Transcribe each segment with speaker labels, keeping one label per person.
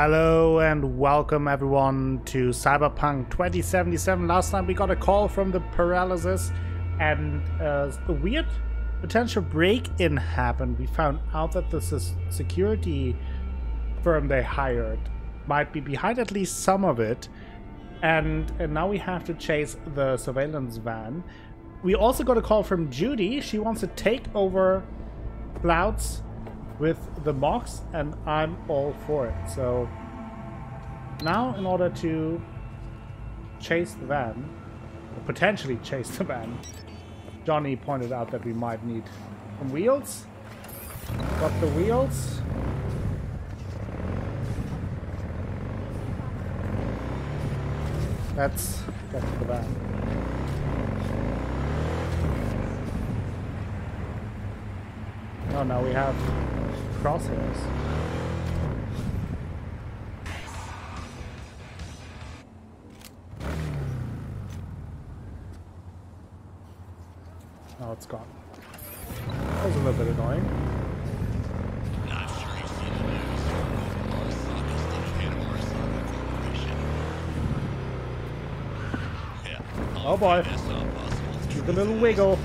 Speaker 1: Hello and welcome everyone to Cyberpunk 2077. Last time we got a call from the Peralezes and uh, a weird potential break-in happened. We found out that is security firm they hired might be behind at least some of it. And, and now we have to chase the surveillance van. We also got a call from Judy. She wants to take over Clouds with the Mox and I'm all for it. So now in order to chase the van, or potentially chase the van, Johnny pointed out that we might need some wheels. Got the wheels. Let's get to the van. Oh, now we have crosshairs. Oh, it's gone. That was a little bit annoying. Oh boy. Keep a little wiggle.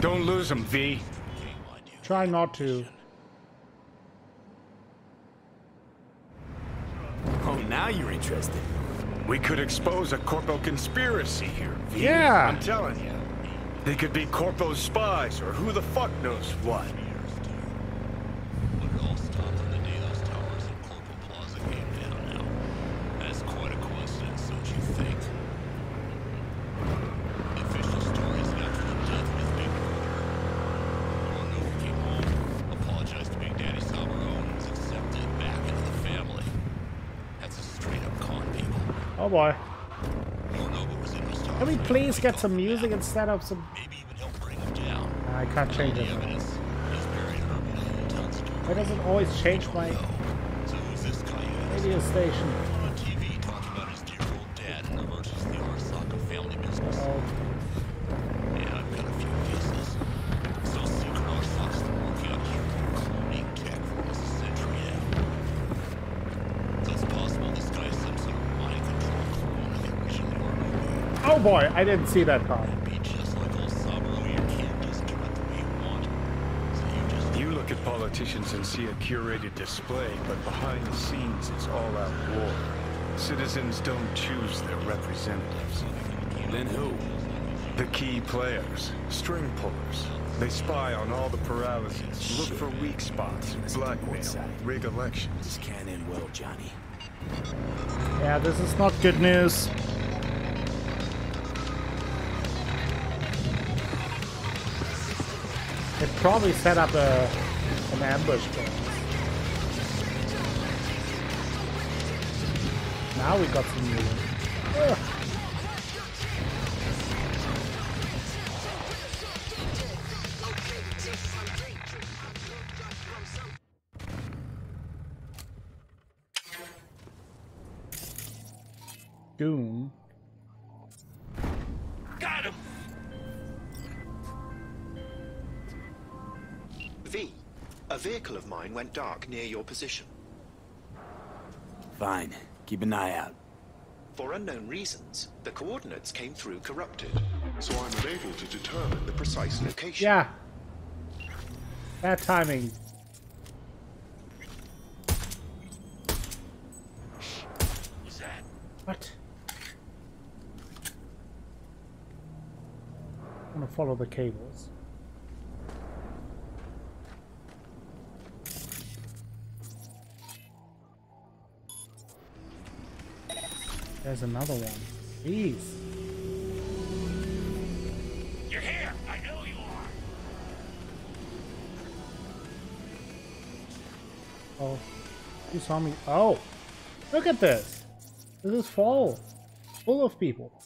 Speaker 2: Don't lose him, V.
Speaker 1: Try not to.
Speaker 3: Oh, now you're interested.
Speaker 2: We could expose a Corpo conspiracy here, V.
Speaker 1: Yeah.
Speaker 2: I'm telling you. They could be Corpo's spies, or who the fuck knows what.
Speaker 1: Oh boy.
Speaker 4: Ornova was in those towers.
Speaker 1: Can we please get some music instead of some...
Speaker 4: Maybe even help bring him down.
Speaker 1: I can't change it.
Speaker 4: evidence is buried in our million ton story.
Speaker 1: Why does it always change my
Speaker 4: So who's this guy? you
Speaker 1: radio station? I didn't see that part.
Speaker 4: Be just like old Saburo, you can't just turn it the way you want. So you just
Speaker 2: You look at politicians and see a curated display, but behind the scenes it's all-out war. Citizens don't choose their representatives.
Speaker 3: Then who?
Speaker 2: The key players, string pullers. They spy on all the Peralezes, look for weak spots, blackmail, rig elections.
Speaker 3: This can't end well, Johnny.
Speaker 1: Yeah, this is not good news. Probably set up a an ambush. Now we got some. Ugh. Doom.
Speaker 5: Vehicle of mine went dark near your position.
Speaker 3: Fine. Keep an eye out.
Speaker 5: For unknown reasons, the coordinates came through corrupted, so I'm unable to determine the precise location.
Speaker 1: Yeah. Bad timing.
Speaker 4: What's that?
Speaker 1: What? I'm gonna follow the cables. There's another one. Jeez.
Speaker 4: You're here! I know you are!
Speaker 1: Oh, you saw me. Oh, look at this. This is fall. Full of people.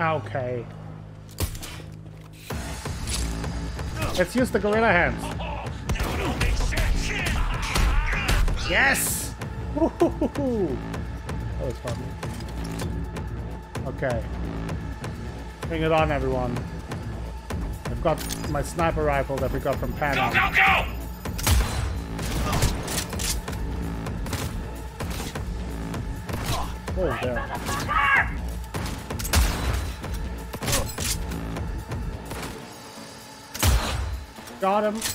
Speaker 1: Okay. Let's use the gorilla hands. Yes! Woohoo! That was fun. Okay. Bring it on, everyone. I've got my sniper rifle that we got from Panam.
Speaker 4: Go, go!
Speaker 1: Oh, there. Got him. It's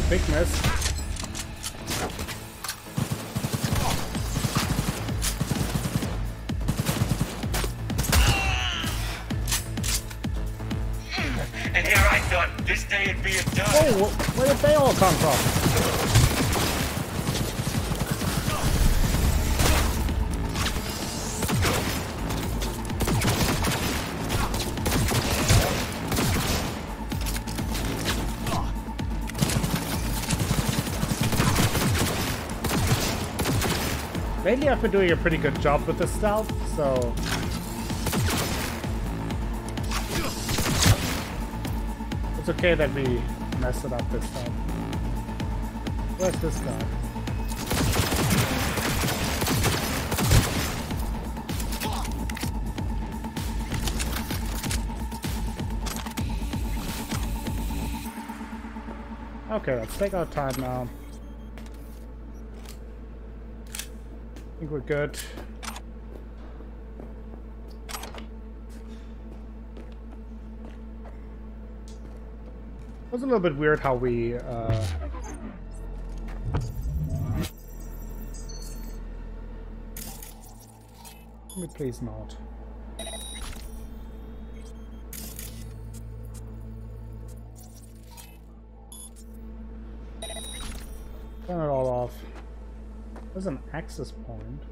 Speaker 1: a big miss. I've been doing a pretty good job with the stealth, so... It's okay that we messed it up this time. Where's this guy? Okay, let's take our time now. Think we're good. It was a little bit weird how we uh, Let me please not. There's an access point.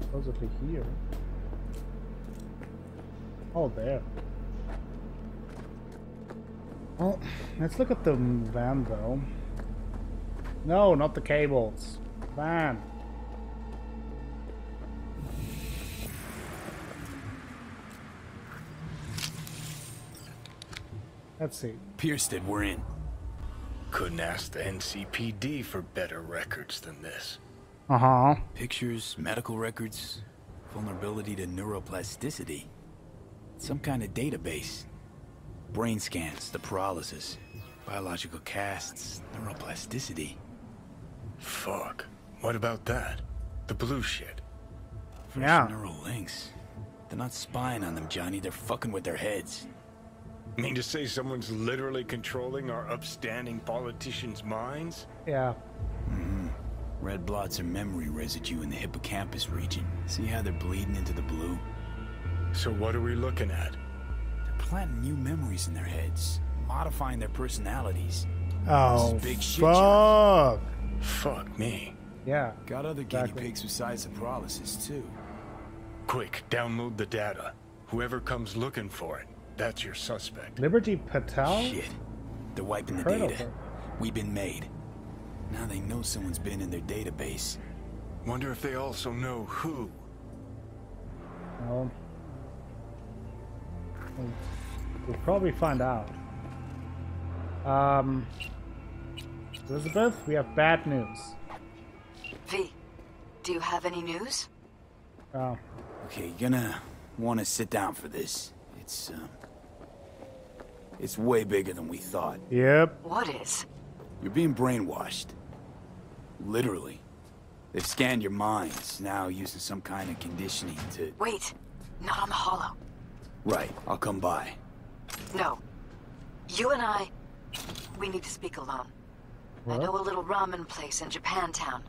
Speaker 1: Supposedly here. Oh, there. Well, let's look at the van though. No, not the cables. Van. Let's see.
Speaker 3: Piersted, we're in.
Speaker 2: Couldn't ask the NCPD for better records than this.
Speaker 1: Uh huh.
Speaker 3: Pictures, medical records, vulnerability to neuroplasticity. Some kind of database. Brain scans, the Peralezes, biological casts, neuroplasticity.
Speaker 2: Fuck. What about that? The blue shit.
Speaker 3: Fresh
Speaker 1: Yeah.
Speaker 3: neural links. They're not spying on them, Johnny. They're fucking with their heads.
Speaker 2: Mean to say someone's literally controlling our upstanding politicians' minds?
Speaker 1: Yeah. Mm -hmm.
Speaker 3: Red blots are memory residue in the hippocampus region. See how they're bleeding into the blue?
Speaker 2: So what are we looking at?
Speaker 3: They're planting new memories in their heads, modifying their personalities.
Speaker 1: Oh,
Speaker 3: big shit,
Speaker 1: fuck.
Speaker 2: Fuck me.
Speaker 1: Yeah.
Speaker 3: Got other
Speaker 1: Exactly.
Speaker 3: guinea pigs besides the Peralezes, too.
Speaker 2: Quick, download the data. Whoever comes looking for it, that's your suspect.
Speaker 1: Liberty Patel?
Speaker 3: Shit. They're wiping the data. We've been made. Now they know someone's been in their database.
Speaker 2: Wonder if they also know who.
Speaker 1: No. We'll, we'll probably find out. Um, Elizabeth, we have bad news.
Speaker 6: V, do you have any news?
Speaker 1: Oh,
Speaker 3: Okay, you're gonna want to sit down for this. It's, um... It's way bigger than we thought.
Speaker 1: yep.
Speaker 6: What is?
Speaker 3: You're being brainwashed. Literally. They've scanned your minds, now using some kind of conditioning to...
Speaker 6: Wait, not on the holo.
Speaker 3: Right, I'll come by.
Speaker 6: No. You and I, we need to speak alone. I know a little ramen place in Japantown.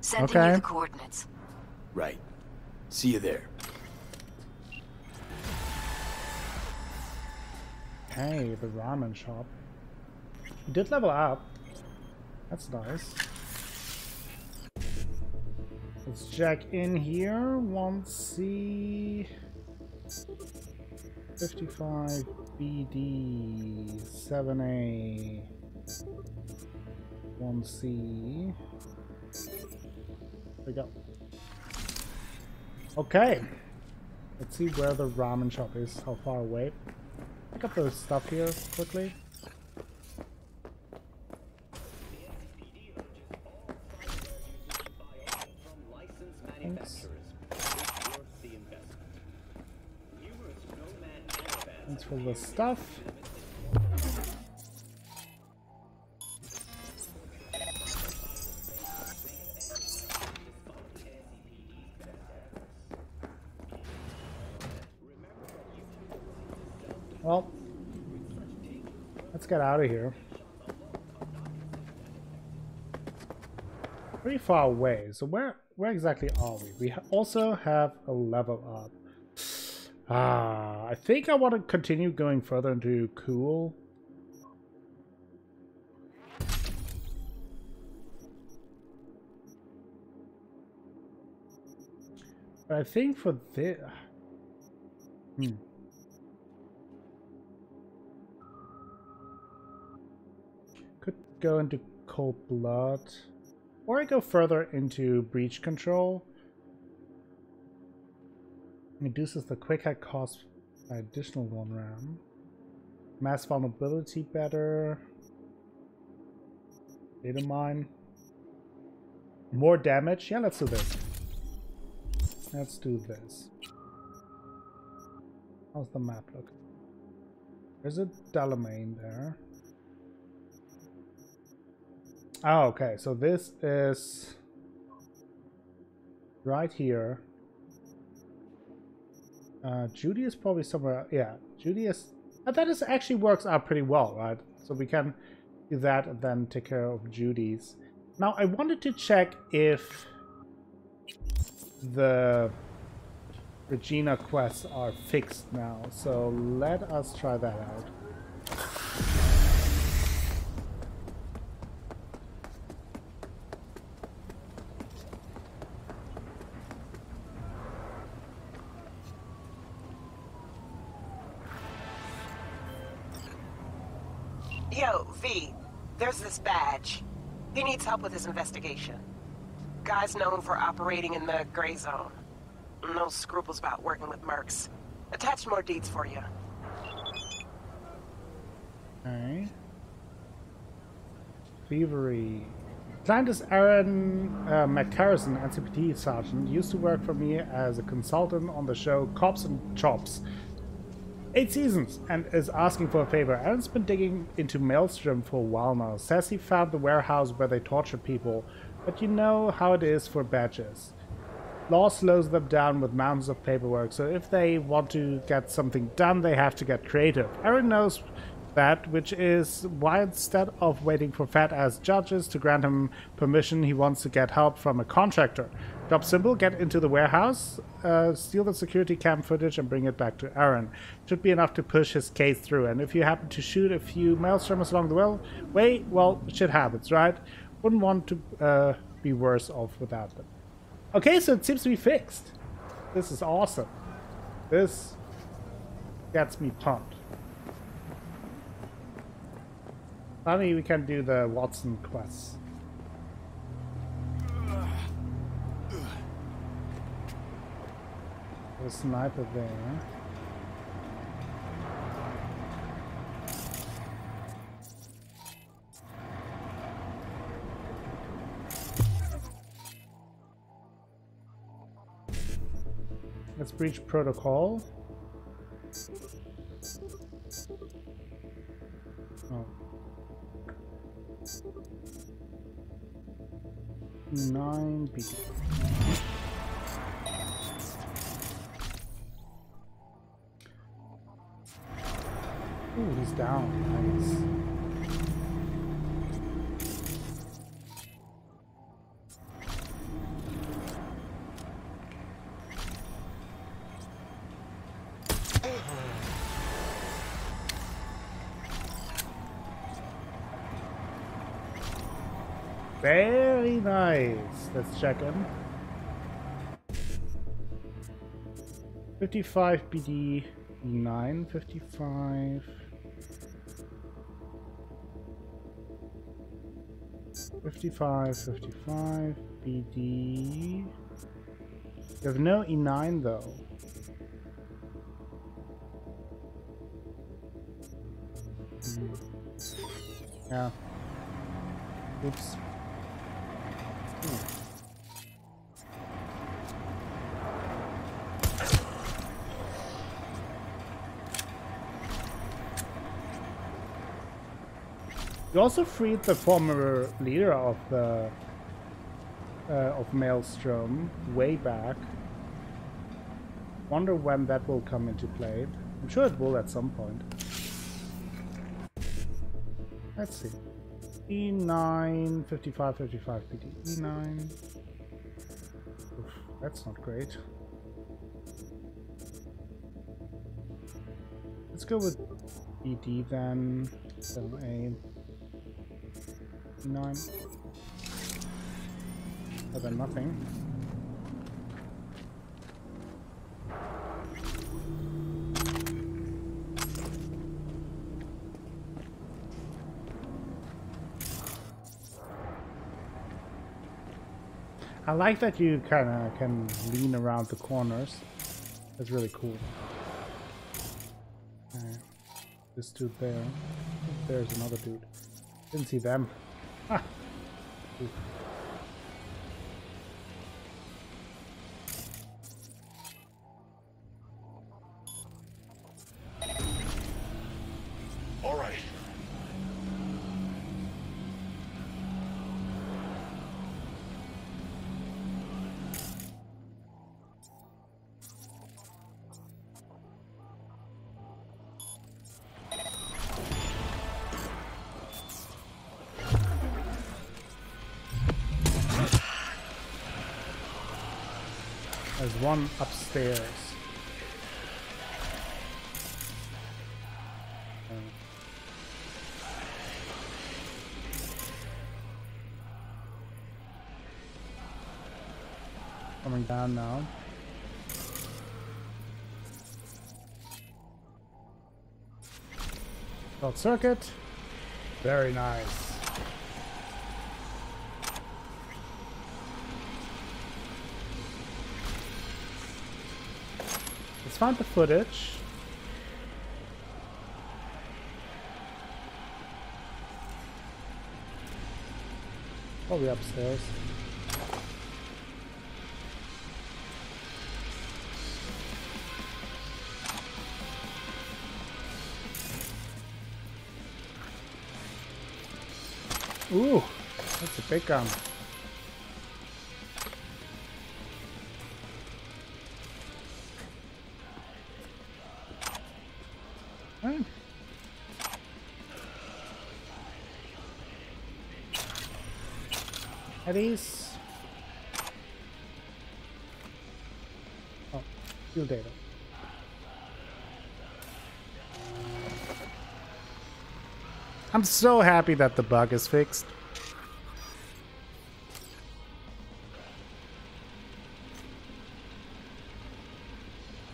Speaker 6: Sending
Speaker 1: Okay.
Speaker 6: you the coordinates.
Speaker 3: Right. See you there.
Speaker 1: Hey, the ramen shop. Did level up. That's nice. Let's check in here. 1C. 55. BD 7A 1C. There we go. Okay. Let's see where the ramen shop is, how far away. Pick up the stuff here quickly. Thanks. Thanks for the stuff. Here. Pretty far away. So where where exactly are we? We ha also have a level up. Ah, I think I want to continue going further into cool. But I think for this... Hmm. Go into cold blood. Or I go further into breach control. Reduces the quick hack cost by additional one RAM. Mass vulnerability better. Data mine. More damage. Yeah, let's do this. Let's do this. How's the map look? There's a Delamain there. Oh, okay. So this is right here. Uh, Judy is probably somewhere. Yeah, Judy is. Uh, that is actually works out pretty well, right? So we can do that and then take care of Judy's. Now I wanted to check if the Regina quests are fixed now. So let us try that out.
Speaker 7: Help with his investigation. Guy's known for operating in the gray zone. No scruples about working with mercs. Attach more deeds for you.
Speaker 1: Okay. Thievery. Client is Aaron uh, McCarrison, NCPD sergeant. Used to work for me as a consultant on the show Cops and Chops. Eight seasons and is asking for a favor. Aaron's been digging into Maelstrom for a while now. Says he found the warehouse where they torture people, but you know how it is for badges. Law slows them down with mountains of paperwork, so if they want to get something done, they have to get creative. Aaron knows that, which is why instead of waiting for fat ass judges to grant him permission, he wants to get help from a contractor. Job simple, get into the warehouse, uh, steal the security cam footage and bring it back to Aaron. Should be enough to push his case through, and if you happen to shoot a few maelstrommers along the way, well, shit happens, right? Wouldn't want to uh, be worse off without them. Okay, so it seems to be fixed. This is awesome. This gets me pumped. Finally, we can do the Watson quests. Sniper there. Let's breach protocol. Oh. Nine B. in. 55 BD Nine fifty-five. Fifty-five, fifty-five, BD. You have no E9 though. Hmm. Yeah. Oops. Hmm. You also freed the former leader of the uh, of Maelstrom way back. Wonder when that will come into play. I'm sure it will at some point. Let's see. E9, 55, 55 PD. E9. Oof, that's not great. Let's go with BD then. 7A. E9. Other than nothing. I like that you kind of can lean around the corners. That's really cool. This dude there. There's another dude. Didn't see them. Ah. Oof. There's one upstairs. Uh, Coming down now. Short circuit. Very nice. Find the footage. Oh, Probably upstairs. Ooh, that's a big gun. Are? Oh, fuel data. I'm so happy that the bug is fixed.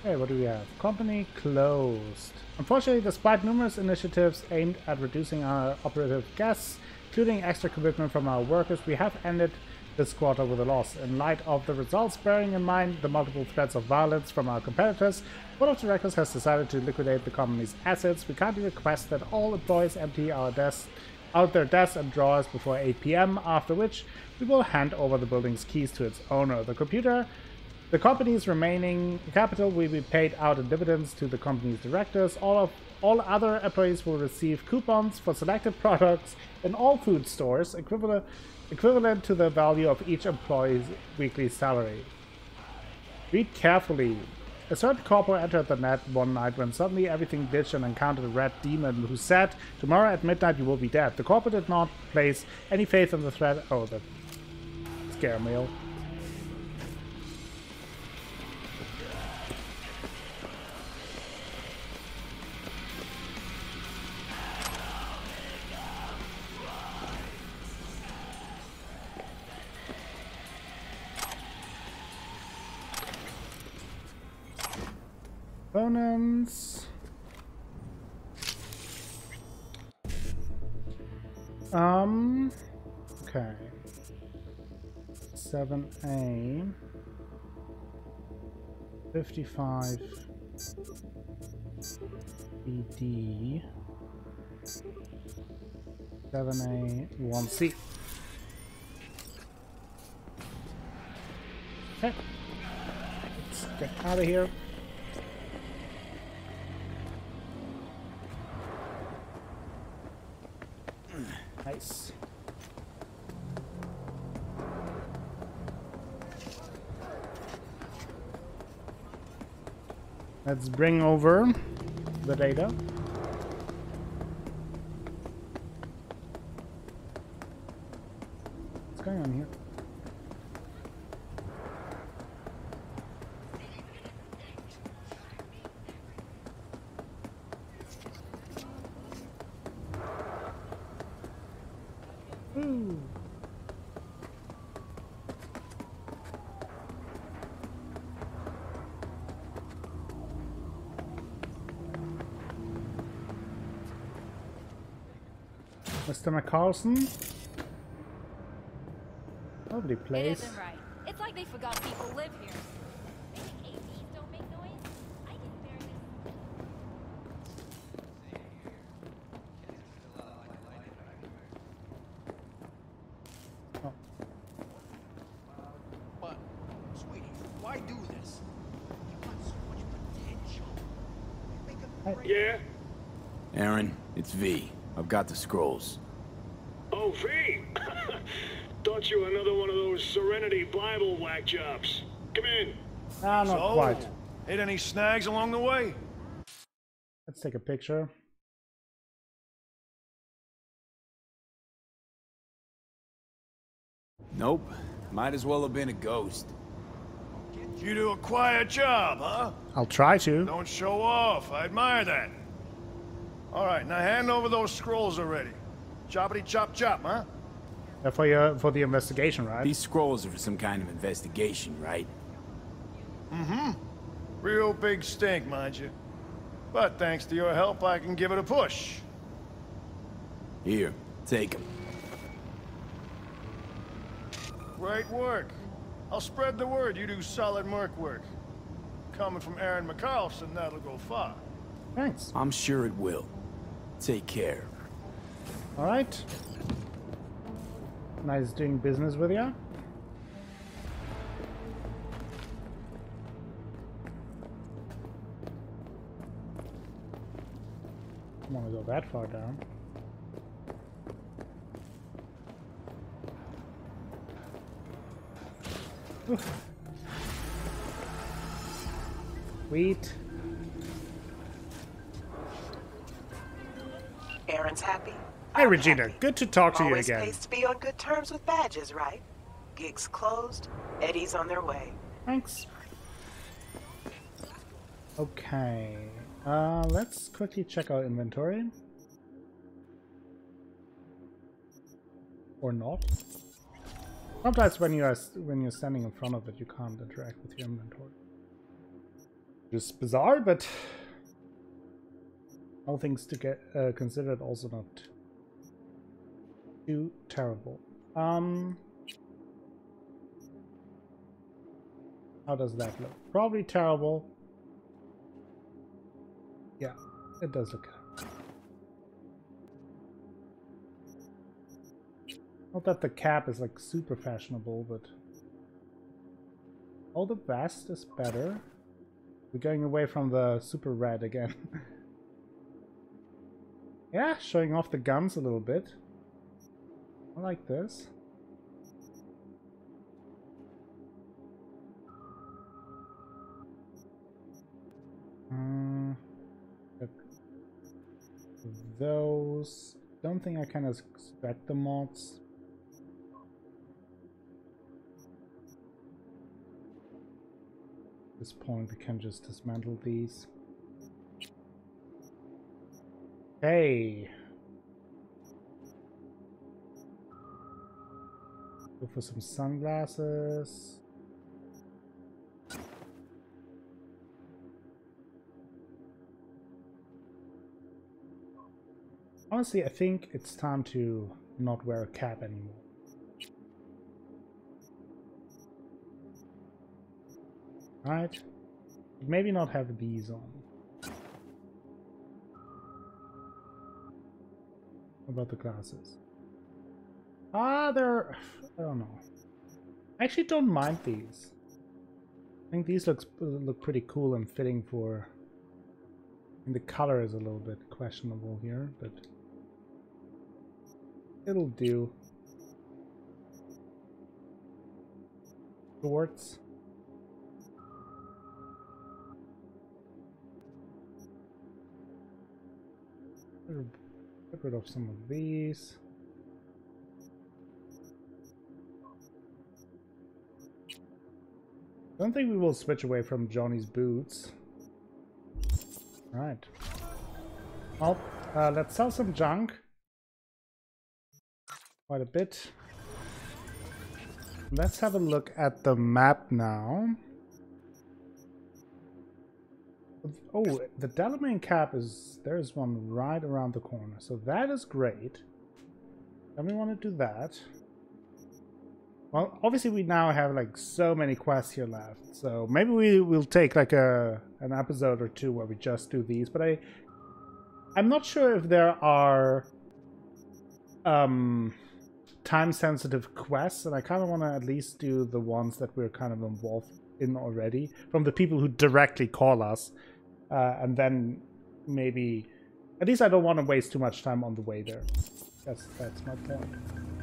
Speaker 1: Hey, what do we have? Company closed. Unfortunately, despite numerous initiatives aimed at reducing our operative gas, including extra commitment from our workers, we have ended this quarter with a loss. In light of the results, bearing in mind the multiple threats of violence from our competitors, Board of the Directors has decided to liquidate the company's assets. We kindly request that all employees empty our desks out their desks and drawers before 8 p.m., after which we will hand over the building's keys to its owner. The computer the company's remaining capital will be paid out in dividends to the company's directors. All of all other employees will receive coupons for selected products in all food stores, equivalent equivalent to the value of each employee's weekly salary. Read carefully. A certain corporal entered the net one night when suddenly everything ditched and encountered a red demon who said, Tomorrow at midnight you will be dead. The corporal did not place any faith in the threat. Oh, the scare mail. Components. Um, okay. 7A. 55 BD. 7A 1C. Okay. Let's get out of here. Nice. Let's bring over the data. What's going on here? Mr. McCarlson? Lovely place.
Speaker 8: isn't right. It's like they forgot people live here. They think AVs don't make noise? I can barely...
Speaker 9: But, sweetie, why do this? You want so much potential. Make a great
Speaker 10: Yeah?
Speaker 3: Aaron, it's V. I've got the scrolls.
Speaker 10: V! You another one of those Serenity Bible whack jobs. Come in.
Speaker 1: Ah, not
Speaker 11: so,
Speaker 1: quite.
Speaker 11: hit any snags along the way?
Speaker 1: Let's take a picture.
Speaker 3: Nope. Might as well have been a ghost.
Speaker 11: You do a quiet job, huh?
Speaker 1: I'll try to.
Speaker 11: Don't show off. I admire that. All right, now hand over those scrolls already. Choppity chop chop, huh?
Speaker 1: Uh, for your for the investigation, right?
Speaker 3: These scrolls are for some kind of investigation, right?
Speaker 11: Mm-hmm. Real big stink, mind you. But thanks to your help, I can give it a push.
Speaker 3: Here, take them.
Speaker 11: Great work. I'll spread the word you do solid merc work. Coming from Aaron McCarlson, that'll go far.
Speaker 1: Thanks.
Speaker 3: I'm sure it will. Take care.
Speaker 1: All right. Nice doing business with you. Don't want to go that far down. Oof. Sweet.
Speaker 7: Aaron's happy.
Speaker 1: Regina.
Speaker 7: happy.
Speaker 1: Good to talk to you again.
Speaker 7: Always pays to be on good terms with badges, right? Gigs closed. Eddie's on their way.
Speaker 1: Thanks. Okay. Uh, let's quickly check our inventory. Or not. Sometimes when you are when you're standing in front of it, you can't interact with your inventory. Just bizarre, but all things to get uh, considered, also not too terrible. Um, How does that look? Probably terrible. Yeah, it does look. Not that the cap is like super fashionable, but oh, the vest is better. We're going away from the super red again. yeah, showing off the guns a little bit. I like this. Mm. Those. Don't think I can expect the mods. At this point, we can just dismantle these. Hey. Go for some sunglasses. Honestly, I think it's time to not wear a cap anymore. Right? Maybe not have these on. About the glasses? Ah, they're... I don't know. I actually don't mind these. I think these looks look pretty cool and fitting for... And the color is a little bit questionable here, but... It'll do. Shorts. Get rid of some of these. Don't think we will switch away from Johnny's boots. Alright. Well, uh, let's sell some junk. Quite a bit. Let's have a look at the map now. Oh, the Delamain cap is... There's one right around the corner. So that is great. Then we want to do that. Well, obviously we now have like so many quests here left. So maybe we will take like a an episode or two where we just do these. But I... I'm not sure if there are... Um time-sensitive quests, and I kind of want to at least do the ones that we're kind of involved in already from the people who directly call us, uh, and then maybe at least I don't want to waste too much time on the way there. That's that's my point.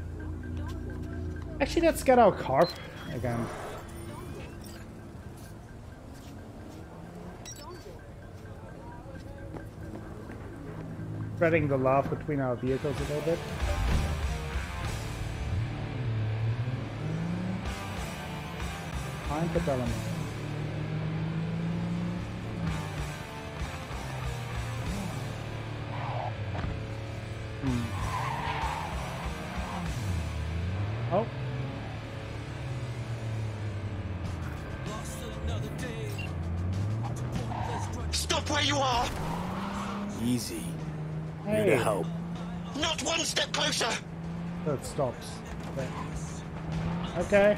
Speaker 1: Actually, let's get our car again. Spreading the love between our vehicles a little bit. Find the Bellamy.
Speaker 3: Easy. Here
Speaker 1: Hey.
Speaker 3: to help.
Speaker 5: Not one step closer!
Speaker 1: That stops. Okay. Okay.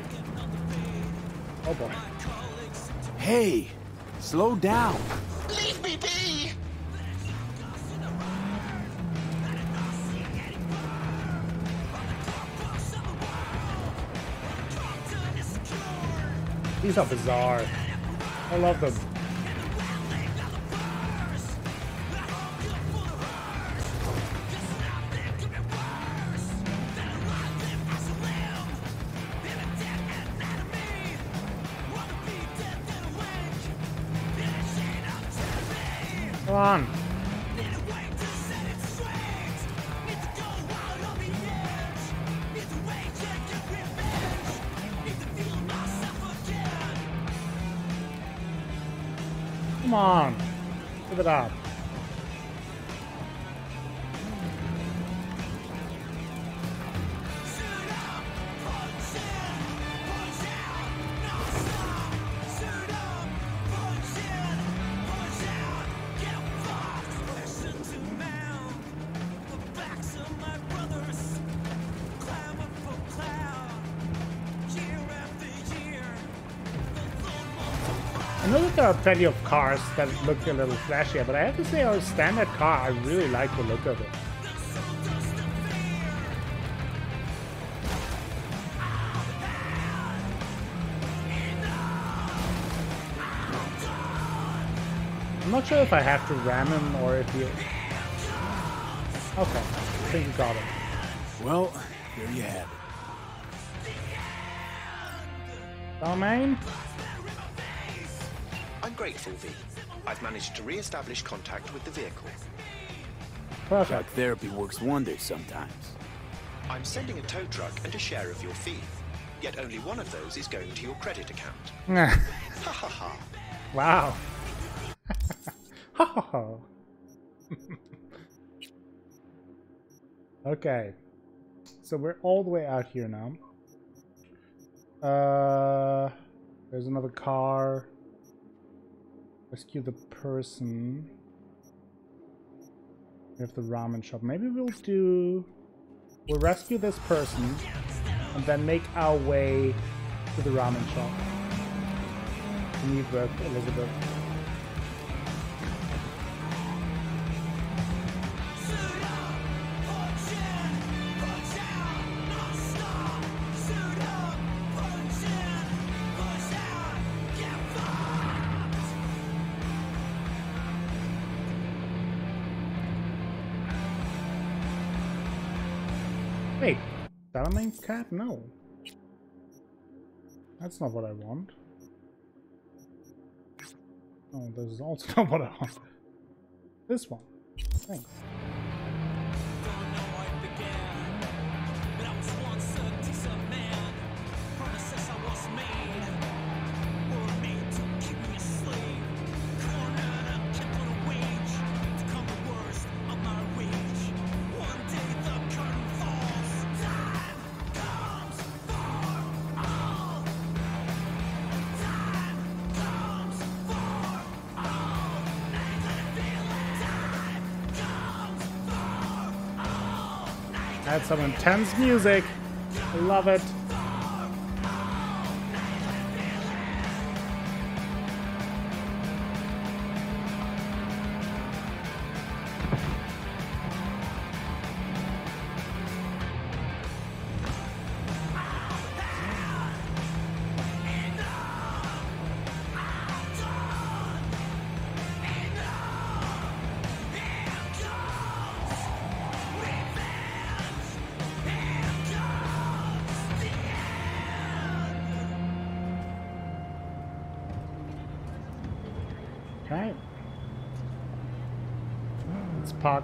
Speaker 1: Oh boy.
Speaker 3: Hey, slow down.
Speaker 5: Leave me be!
Speaker 1: These are bizarre. I love them. Plenty of cars that look a little flashier, but I have to say our standard car, I really like the look of it. I'm not sure if I have to ram him or if he... Okay, I think we got him.
Speaker 3: Well, there you have it.
Speaker 1: Domain?
Speaker 5: I'm grateful, V. I've managed to re-establish contact with the vehicle.
Speaker 3: Truck
Speaker 1: Perfect.
Speaker 3: therapy works wonders sometimes.
Speaker 5: I'm sending a tow truck and a share of your fee. Yet only one of those is going to your credit account. Ha ha ha.
Speaker 1: wow. Ha ha ha. okay. So we're all the way out here now. Uh, there's another car. Rescue the person. We have the ramen shop. Maybe we'll do... We'll rescue this person and then make our way to the ramen shop. To meet with Elizabeth. Salaman cat? No. That's not what I want. Oh, this is also not what I want. This one. Thanks. Had some intense music. Love it.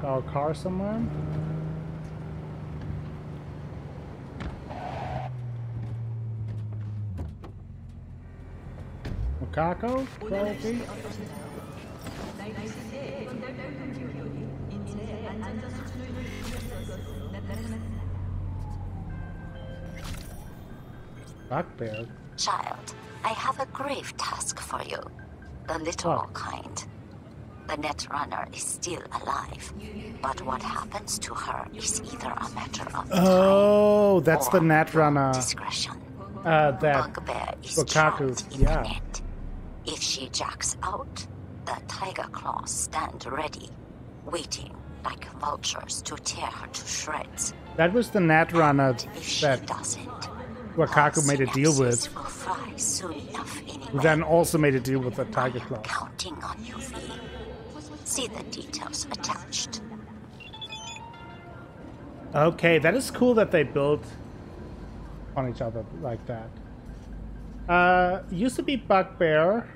Speaker 1: Our car somewhere. Wakako? Quality? Bugbear?
Speaker 12: Child, I have a grave task for you. The little. The Netrunner is still alive, but what happens to her is either a matter of
Speaker 1: Oh, that's the
Speaker 12: or
Speaker 1: Netrunner.
Speaker 12: discretion.
Speaker 1: Uh, that
Speaker 12: Bugbear is trapped in the net. If she jacks out, the Tiger Claws stand ready, waiting like vultures to tear her to shreds.
Speaker 1: That was the Netrunner
Speaker 12: If she
Speaker 1: that
Speaker 12: doesn't,
Speaker 1: Wakako made a deal with,
Speaker 12: synapses will fry soon enough
Speaker 1: who
Speaker 12: anyway.
Speaker 1: then also made a deal with the Tiger Claw.
Speaker 12: Counting on you, V. See the details attached.
Speaker 1: Okay, that is cool that they built on each other like that. Uh, used to be Bugbear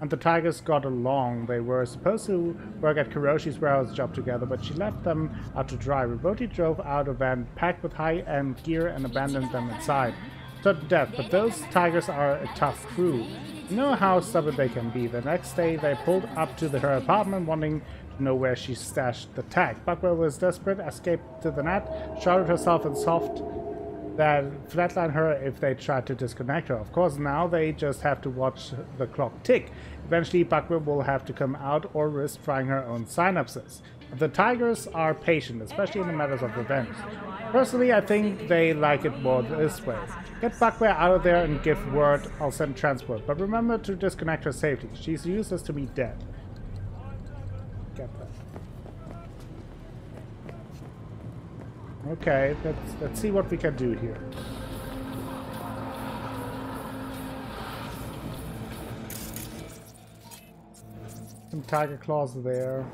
Speaker 1: and the Tigers got along. They were supposed to work at Kuroshi's warehouse job together, but she left them out to dry. Roboti drove out a van packed with high-end gear and abandoned them inside. To death, but those Tigers are a tough crew. You know how stubborn they can be. The next day, they pulled up to the, her apartment wanting to know where she stashed the tag. Bugbear was desperate, escaped to the net, shrouded herself in soft that flatline her if they tried to disconnect her. Of course, now they just have to watch the clock tick. Eventually, Bugbear will have to come out or risk frying her own synapses. The Tigers are patient, especially in the matters of revenge. Personally, I think they like it more this way. Get Bugbear out of there and give word I'll send transport, but remember to disconnect her safely. She's useless to me dead. Get that. Okay, let's let's see what we can do here. Some tiger claws there.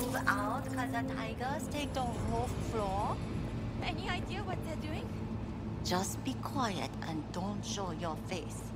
Speaker 13: Move out because the tigers take the whole floor?
Speaker 8: Any idea what they're doing?
Speaker 13: Just be quiet and don't show your face.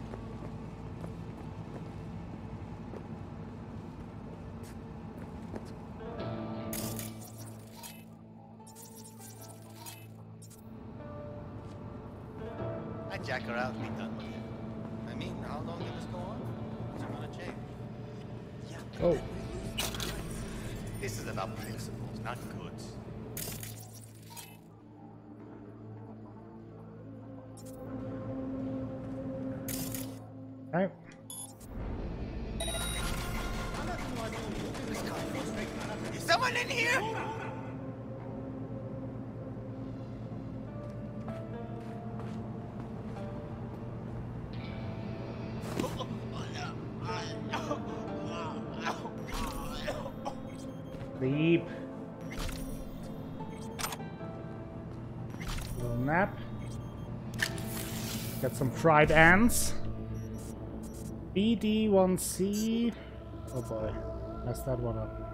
Speaker 1: Fried ants. BD1C. Oh boy. Messed that one up.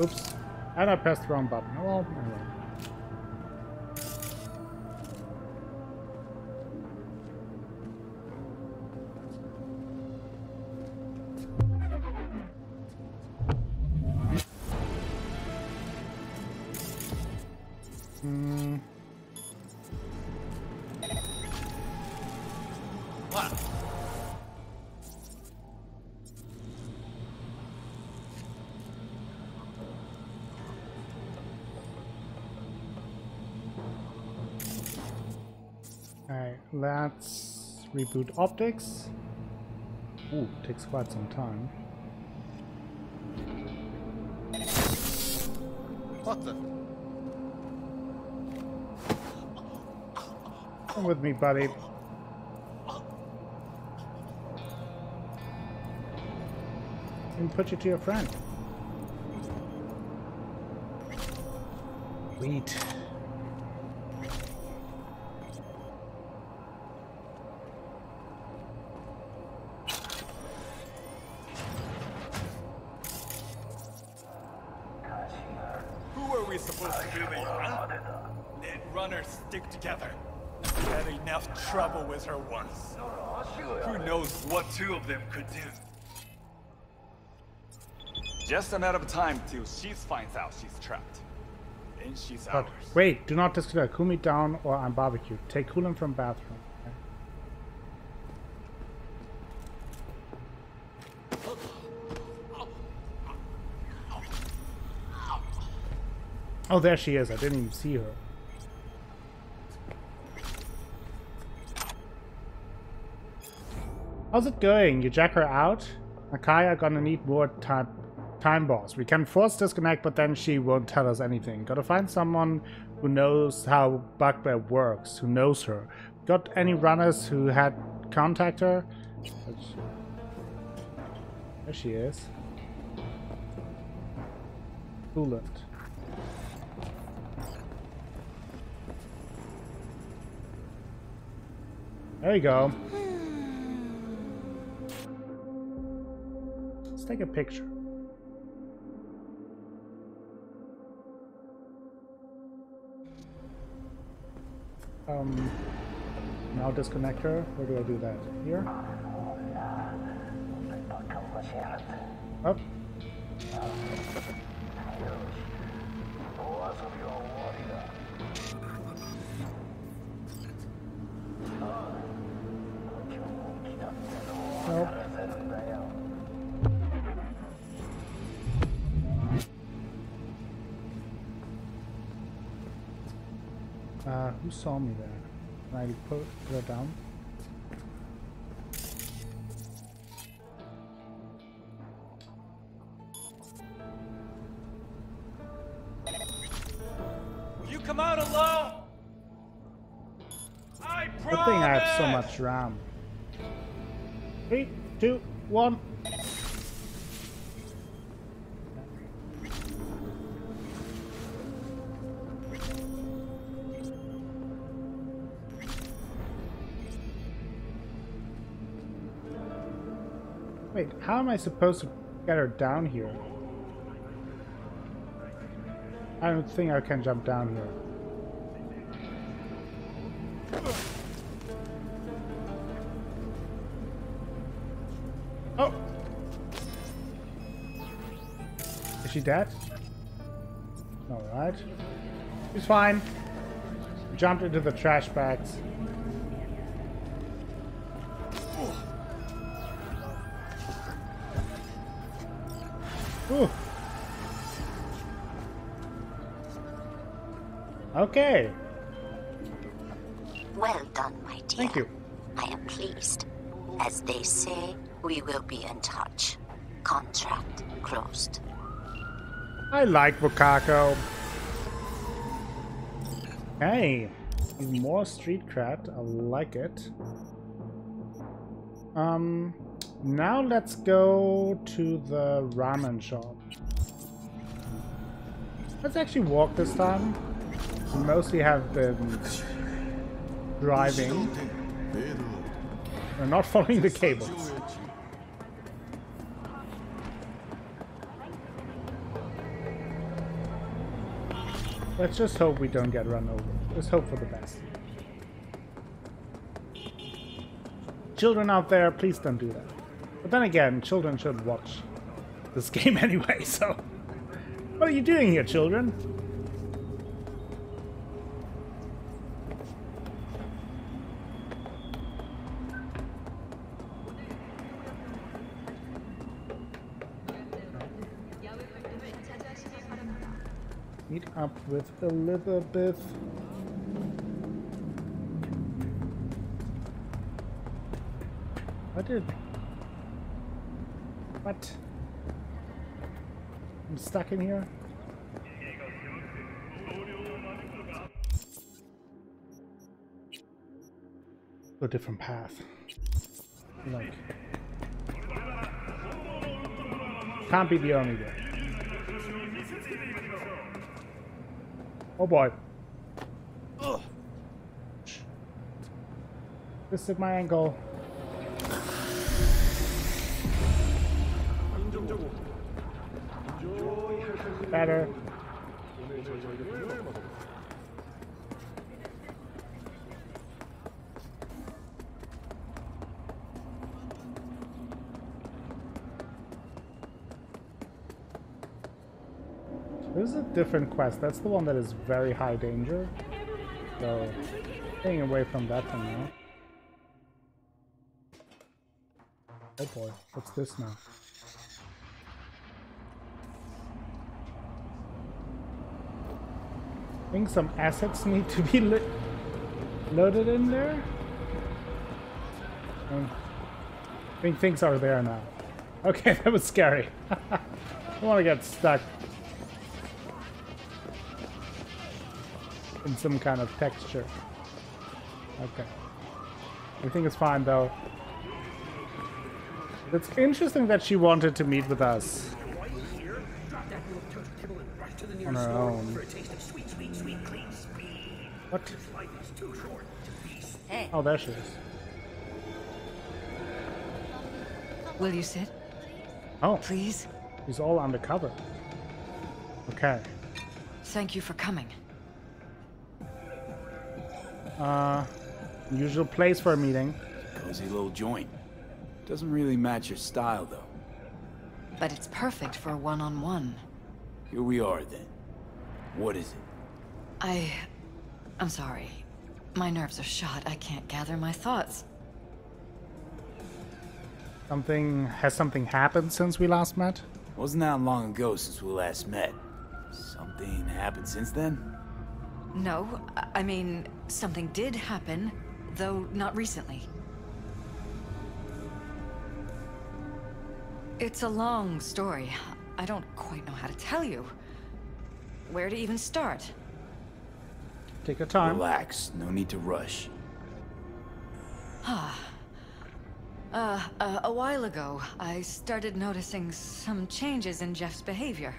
Speaker 1: Oops. And I pressed the wrong button. Oh, well, anyway. Let's reboot optics. Ooh, takes quite some time.
Speaker 9: What the?
Speaker 1: Come with me, buddy. And put you to your friend. Sweet.
Speaker 14: Two of them could do? Just a matter of time till she finds out she's trapped. Then she's
Speaker 1: But
Speaker 14: ours.
Speaker 1: wait, do not disconnect. Cool me down or I'm barbecued. Take coolant from bathroom. Oh, there she is. I didn't even see her. How's it going? You jack her out? Nakaya gonna need more time time boss. We can force disconnect, but then she won't tell us anything. Gotta find someone who knows how Bugbear works, who knows her. Got any runners who had contact her? There she is. Coolant. There you go. Take a picture. Um, now disconnect her. Where do I do that? Here? Up. Nope. Who saw me there? I put, it down?
Speaker 14: You come out alone. I promise!
Speaker 1: Good thing I have so much RAM. Three, two, one. How am I supposed to get her down here? I don't think I can jump down here. Oh! Is she dead? Alright. She's fine. Jumped into the trash bags. Ooh. Okay.
Speaker 12: Well done, my dear.
Speaker 1: Thank you.
Speaker 12: I am pleased. As they say, we will be in touch. Contract closed.
Speaker 1: I like Wakako. Hey, more street cred. I like it. Um, now let's go to the ramen shop. Let's actually walk this time. We mostly have been driving. We're not following the cables. Let's just hope we don't get run over. Let's hope for the best. Children out there, please don't do that. But then again, children should watch this game anyway, so... What are you doing here, children? Meet up with Elizabeth. What did... What? I'm stuck in here? A different path. Like... Can't be the only way. Oh boy.
Speaker 3: Ugh.
Speaker 1: This is my ankle. Better. This is a different quest. That's the one that is very high danger. So, staying away from that one now. Oh boy, what's this now? I think some assets need to be lo loaded in there. Um, I think things are there now. Okay, that was scary. I don't want to get stuck in some kind of texture. Okay. Everything is fine though. It's interesting that she wanted to meet with us on her own. What?
Speaker 15: Hey.
Speaker 1: Oh, there she is.
Speaker 15: Will you sit?
Speaker 1: Oh.
Speaker 15: Please?
Speaker 1: He's all undercover. Okay.
Speaker 15: Thank you for coming.
Speaker 1: Uh, usual place for a meeting.
Speaker 3: Cozy little joint. Doesn't really match your style, though.
Speaker 15: But it's perfect for a one-on-one.
Speaker 3: Here we are, then. What is it?
Speaker 15: I... I'm sorry. My nerves are shot. I can't gather my thoughts.
Speaker 1: Something... Has something happened since we last met?
Speaker 3: Wasn't that long ago since we last met. Something happened since then?
Speaker 15: No, I- I mean, something did happen, though not recently. It's a long story. I don't quite know how to tell you. Where to even start?
Speaker 1: Take your time.
Speaker 3: Relax. No need to rush.
Speaker 15: Ah. Uh, uh, a while ago, I started noticing some changes in Jeff's behavior.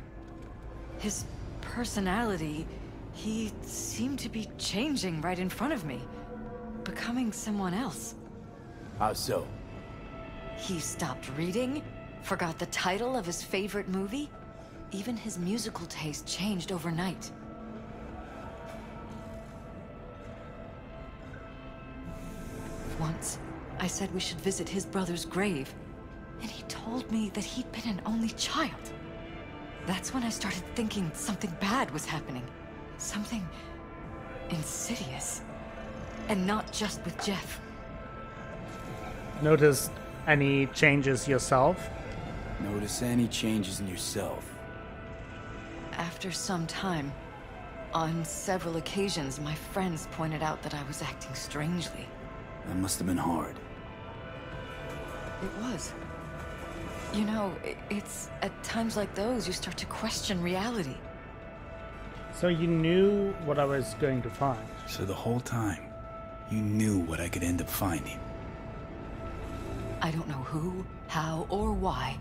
Speaker 15: His personality, he seemed to be changing right in front of me. Becoming someone else.
Speaker 3: How so?
Speaker 15: He stopped reading, forgot the title of his favorite movie. Even his musical taste changed overnight. Once, I said we should visit his brother's grave, and he told me that he'd been an only child. That's when I started thinking something bad was happening. Something insidious. And not just with Jeff.
Speaker 1: Notice any changes yourself?
Speaker 3: Notice any changes in yourself.
Speaker 15: After some time, on several occasions, my friends pointed out that I was acting strangely.
Speaker 3: That must have been hard.
Speaker 15: It was. You know, it's at times like those you start to question reality.
Speaker 1: So you knew what I was going to find.
Speaker 3: So the whole time, you knew what I could end up finding.
Speaker 15: I don't know who, how, or why,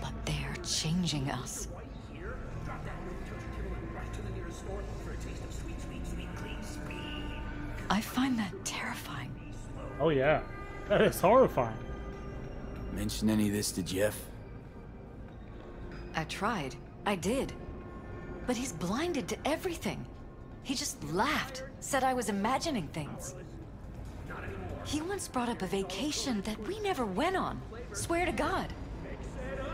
Speaker 15: but they're changing us. I find that terrifying.
Speaker 1: Oh yeah, that is horrifying.
Speaker 3: Mention any of this to Jeff?
Speaker 15: I tried. I did. But he's blinded to everything. He just laughed, said I was imagining things. He once brought up a vacation that we never went on. Swear to God.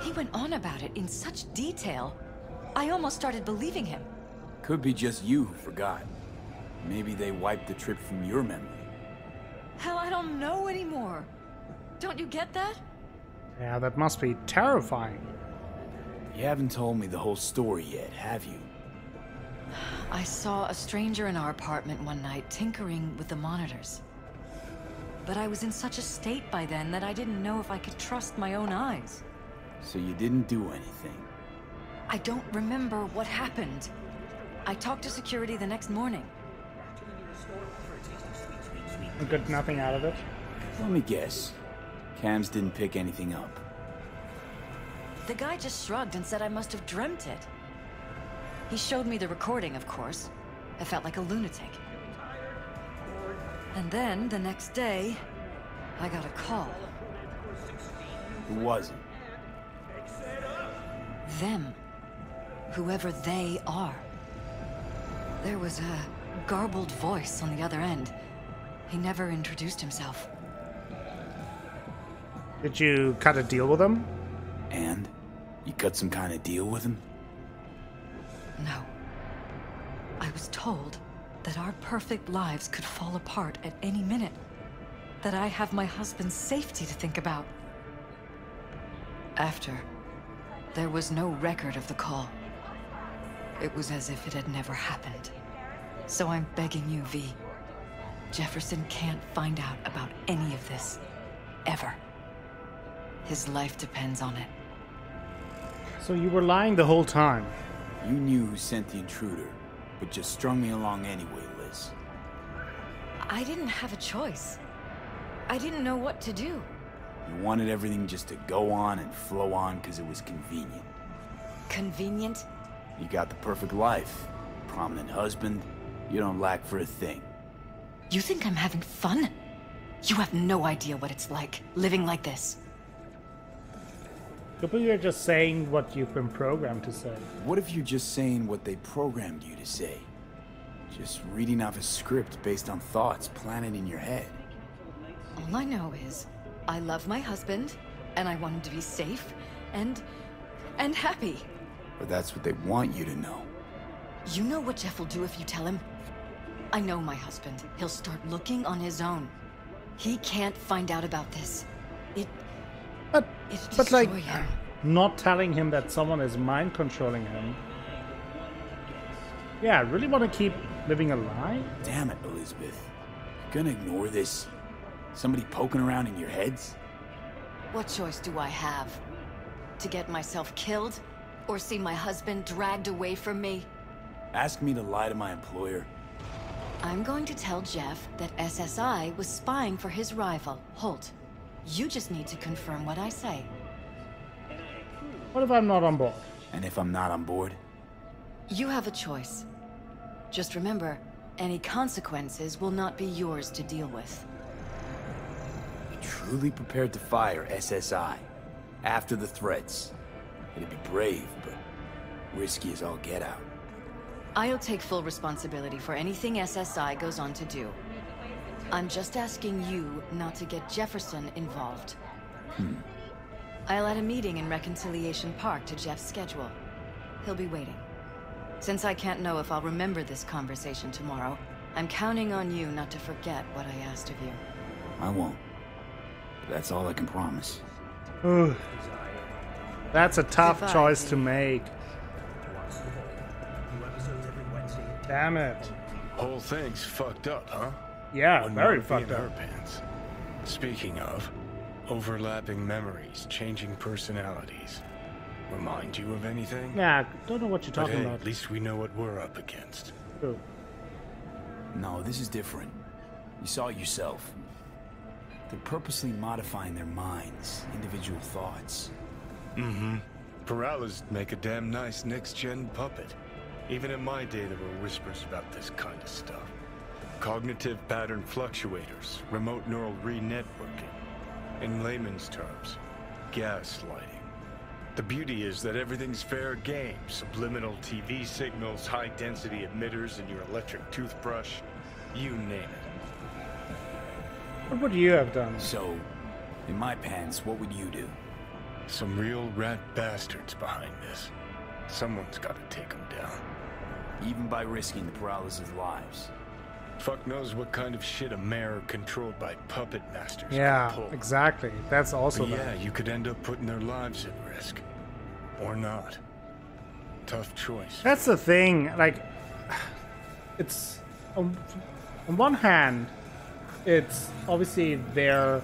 Speaker 15: He went on about it in such detail. I almost started believing him.
Speaker 3: Could be just you who forgot. Maybe they wiped the trip from your memory.
Speaker 15: Hell, I don't know anymore. Don't you get that?
Speaker 1: Yeah, that must be terrifying.
Speaker 3: You haven't told me the whole story yet, have you?
Speaker 15: I saw a stranger in our apartment one night tinkering with the monitors. But I was in such a state by then that I didn't know if I could trust my own eyes.
Speaker 3: So you didn't do anything.
Speaker 15: I don't remember what happened. I talked to security the next morning.
Speaker 1: I got nothing out of it.
Speaker 3: Let me guess. Cams didn't pick anything up.
Speaker 15: The guy just shrugged and said I must have dreamt it. He showed me the recording, of course. I felt like a lunatic. And then, the next day, I got a call.
Speaker 3: Who was it?
Speaker 15: Them. Whoever they are. There was a garbled voice on the other end. He never introduced himself.
Speaker 1: Did you cut a deal with him?
Speaker 3: And? You cut some kind of deal with him?
Speaker 15: No. I was told that our perfect lives could fall apart at any minute. That I have my husband's safety to think about. After, there was no record of the call. It was as if it had never happened. So I'm begging you, V. Jefferson can't find out about any of this. Ever. His life depends on it.
Speaker 1: So you were lying the whole time.
Speaker 3: You knew who sent the intruder, but just strung me along anyway, Liz.
Speaker 15: I didn't have a choice. I didn't know what to do.
Speaker 3: You wanted everything just to go on and flow on because it was convenient.
Speaker 15: Convenient?
Speaker 3: You got the perfect life. Prominent husband. You don't lack for a thing.
Speaker 15: You think I'm having fun? You have no idea what it's like, living like this.
Speaker 1: Could be you're just saying what you've been programmed to say.
Speaker 3: What if you're just saying what they programmed you to say? Just reading off a script based on thoughts planted in your head.
Speaker 15: All I know is, I love my husband, and I want him to be safe, and... and happy.
Speaker 3: But that's what they want you to know.
Speaker 15: You know what Jeff will do if you tell him? I know my husband. He'll start looking on his own. He can't find out about this. It...
Speaker 1: But,
Speaker 15: It'd
Speaker 1: but like,
Speaker 15: destroy him.
Speaker 1: not telling him that someone is mind controlling him. Yeah, I really want to keep living a lie?
Speaker 3: Damn it, Elizabeth. You're gonna ignore this? Somebody poking around in your heads?
Speaker 15: What choice do I have? To get myself killed? Or see my husband dragged away from me?
Speaker 3: Ask me to lie to my employer.
Speaker 15: I'm going to tell Jeff that SSI was spying for his rival, Holt. You just need to confirm what I say.
Speaker 1: What if I'm not on board?
Speaker 3: And if I'm not on board?
Speaker 15: You have a choice. Just remember, any consequences will not be yours to deal with.
Speaker 3: Truly prepared to fire SSI. After the threats. It'd be brave, but risky as all get out.
Speaker 15: I'll take full responsibility for anything SSI goes on to do. I'm just asking you not to get Jefferson involved.
Speaker 3: Hmm.
Speaker 15: I'll add a meeting in Reconciliation Park to Jeff's schedule. He'll be waiting. Since I can't know if I'll remember this conversation tomorrow, I'm counting on you not to forget what I asked of you.
Speaker 3: I won't. That's all I can promise.
Speaker 1: Ugh. That's a tough
Speaker 15: Goodbye,
Speaker 1: choice to make. Damn it.
Speaker 2: Whole thing's fucked up, huh?
Speaker 1: Yeah,
Speaker 2: Wouldn't
Speaker 1: very
Speaker 2: wanna be in
Speaker 1: fucked up.
Speaker 2: her pants. Speaking of, overlapping memories, changing personalities. Remind you of anything?
Speaker 1: Yeah, don't know what you're
Speaker 2: But
Speaker 1: talking
Speaker 2: hey,
Speaker 1: about.
Speaker 2: At least we know what we're up against.
Speaker 1: True.
Speaker 3: No, this is different. You saw it yourself. They're purposely modifying their minds, individual thoughts.
Speaker 2: Mm-hmm. Peralez make a damn nice next-gen puppet. Even in my day, there were whispers about this kind of stuff. Cognitive pattern fluctuators, remote neural re-networking. In layman's terms, gaslighting. The beauty is that everything's fair game. Subliminal TV signals, high-density emitters in your electric toothbrush. You name it.
Speaker 1: What would you have done?
Speaker 3: So, in my pants, what would you do?
Speaker 2: Some real rat bastards behind this. Someone's got to take them down.
Speaker 3: Even by risking the Peralezes lives.
Speaker 2: Fuck knows what kind of shit a mayor controlled by puppet masters
Speaker 1: Yeah,
Speaker 2: can pull.
Speaker 1: exactly. That's also
Speaker 2: But
Speaker 1: bad.
Speaker 2: yeah, you could end up putting their lives at risk. Or not. Tough choice.
Speaker 1: That's the thing. Like, it's on, on one hand, it's obviously their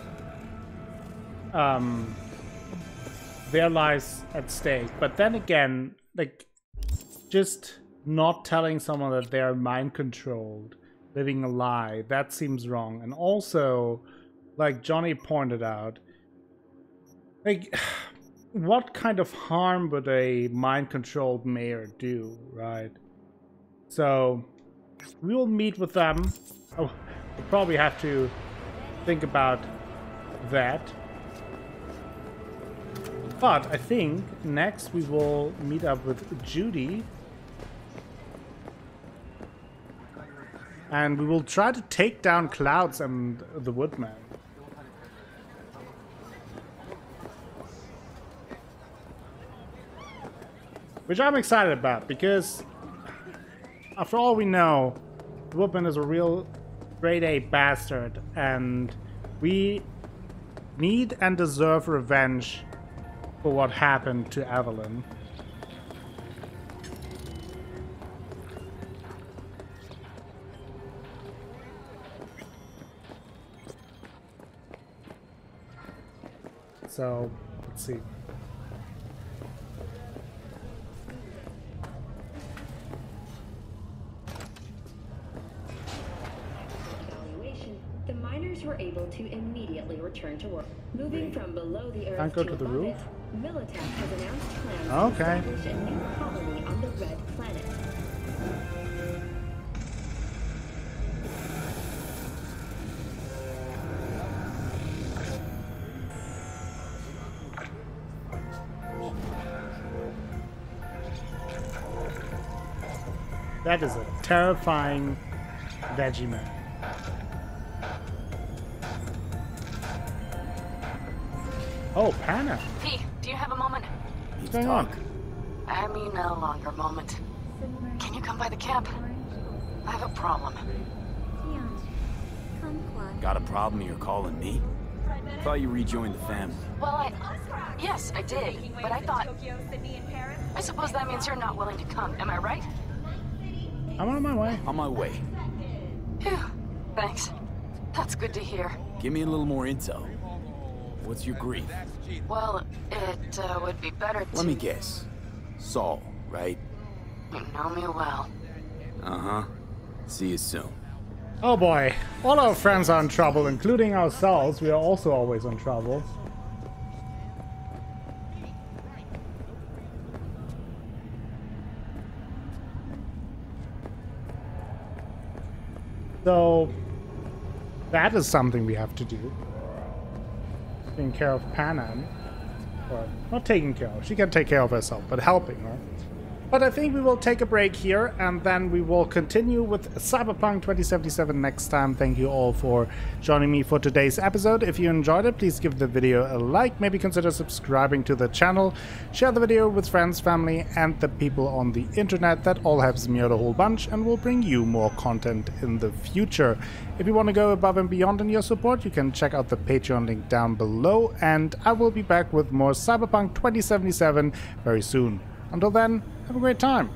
Speaker 1: um their lives at stake, but then again, like, just not telling someone that they're mind controlled, living a lie, that seems wrong. And also, like Johnny pointed out, like what kind of harm would a mind controlled mayor do, right? So we will meet with them. Oh, we'll probably have to think about that. But I think next we will meet up with Judy. And we will try to take down Clouds and the Woodman. Which I'm excited about because after all we know, the Woodman is a real grade A bastard and we need and deserve revenge for what happened to Evelyn. So, let's see.
Speaker 16: evaluation, the miners were able to immediately return to work. Moving from below the earth
Speaker 1: Can't go
Speaker 16: to,
Speaker 1: to the
Speaker 16: above
Speaker 1: roof?
Speaker 16: it, Militech has announced plans
Speaker 1: Okay.
Speaker 16: to establish a new colony on the Red Planet.
Speaker 1: That is a terrifying veggie man. Oh, Panam.
Speaker 6: P, do you have a moment?
Speaker 1: What's going on?
Speaker 6: I mean, no longer moment. Can you come by the camp? I have a problem.
Speaker 3: Got a problem you're calling me? Thought you rejoined the family.
Speaker 6: Well, I. Yes, I did. But I thought. I suppose that means you're not willing to come. Am I right?
Speaker 1: I'm on my way.
Speaker 3: On my way.
Speaker 6: Phew. Thanks. That's good to hear.
Speaker 3: Give me a little more intel. What's your grief?
Speaker 6: Well, it uh, would be better to.
Speaker 3: Let me guess. Saul, right?
Speaker 6: You know me well.
Speaker 3: Uh-huh. See you soon.
Speaker 1: Oh boy. All our friends are in trouble, including ourselves. We are also always in trouble. So, that is something we have to do. Taking care of Panam. Or, not taking care of, she can take care of herself, but helping her. But I think we will take a break here and then we will continue with Cyberpunk 2077 next time. Thank you all for joining me for today's episode. If you enjoyed it, please give the video a like, maybe consider subscribing to the channel, share the video with friends, family, and the people on the internet. That all helps me out a whole bunch and will bring you more content in the future. If you want to go above and beyond in your support, you can check out the Patreon link down below, and I will be back with more Cyberpunk 2077 very soon. Until then, have a great time.